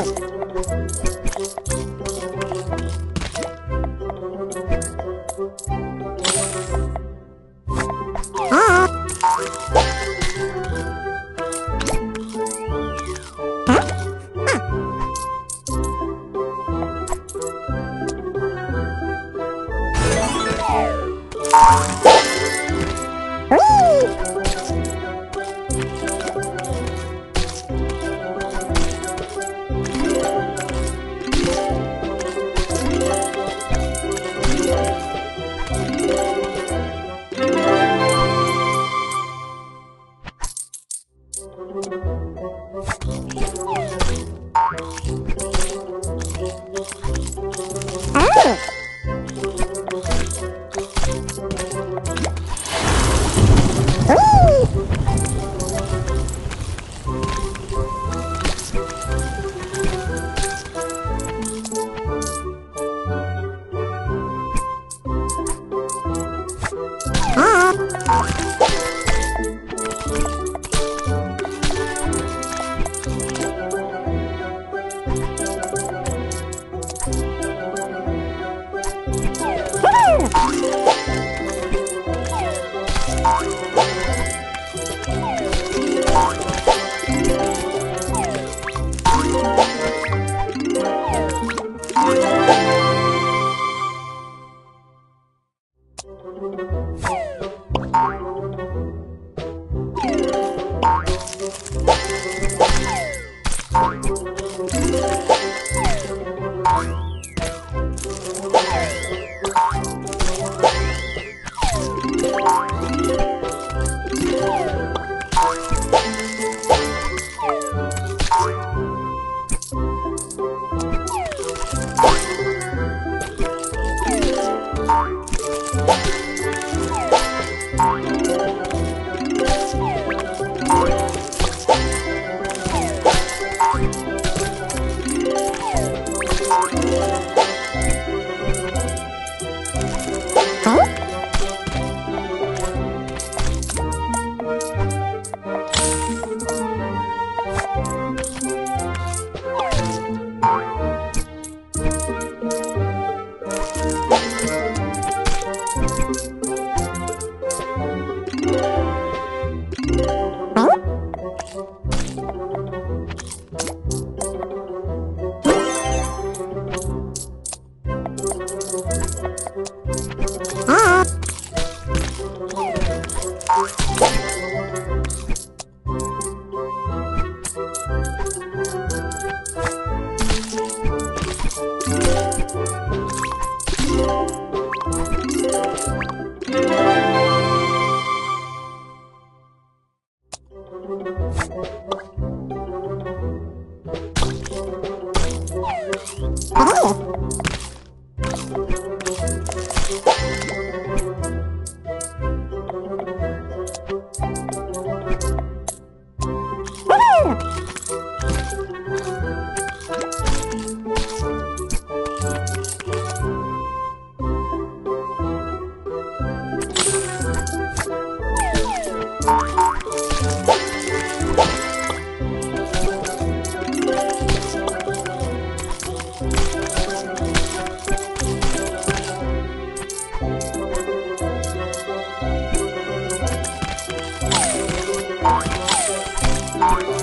up.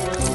Thank